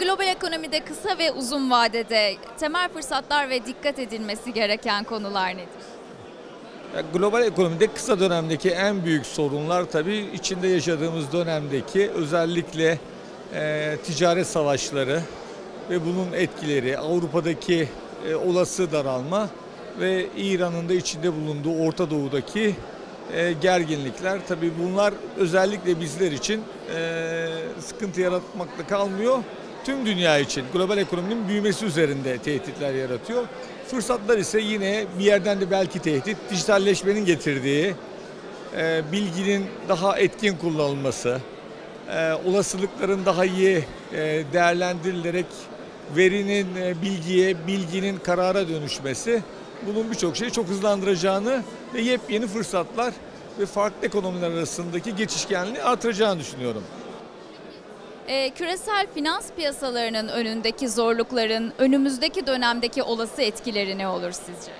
global ekonomide kısa ve uzun vadede temel fırsatlar ve dikkat edilmesi gereken konular nedir? Ya Global ekonomide kısa dönemdeki en büyük sorunlar tabii içinde yaşadığımız dönemdeki özellikle e, ticaret savaşları ve bunun etkileri, Avrupa'daki e, olası daralma ve İran'ın da içinde bulunduğu Orta Doğu'daki e, gerginlikler. Tabii bunlar özellikle bizler için e, sıkıntı yaratmakla kalmıyor. Tüm dünya için global ekonominin büyümesi üzerinde tehditler yaratıyor. Fırsatlar ise yine bir yerden de belki tehdit, dijitalleşmenin getirdiği, e, bilginin daha etkin kullanılması, e, olasılıkların daha iyi e, değerlendirilerek verinin e, bilgiye, bilginin karara dönüşmesi bunun birçok şeyi çok hızlandıracağını ve yepyeni fırsatlar ve farklı ekonomiler arasındaki geçişkenliği artıracağını düşünüyorum. Ee, küresel finans piyasalarının önündeki zorlukların önümüzdeki dönemdeki olası etkileri ne olur sizce?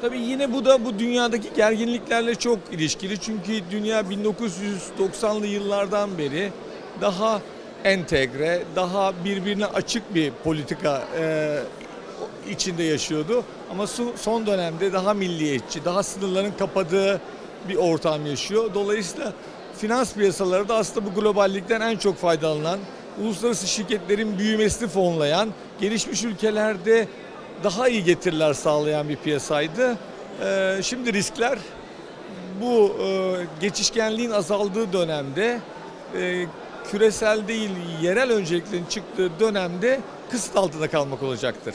Tabii yine bu da bu dünyadaki gerginliklerle çok ilişkili. Çünkü dünya 1990'lı yıllardan beri daha entegre, daha birbirine açık bir politika e, içinde yaşıyordu. Ama son dönemde daha milliyetçi, daha sınırların kapadığı bir ortam yaşıyor. Dolayısıyla finans piyasaları da aslında bu globallikten en çok faydalanan, uluslararası şirketlerin büyümesini fonlayan, gelişmiş ülkelerde daha iyi getiriler sağlayan bir piyasaydı. Ee, şimdi riskler bu e, geçişkenliğin azaldığı dönemde e, küresel değil yerel önceliklerin çıktığı dönemde kısıt altında kalmak olacaktır.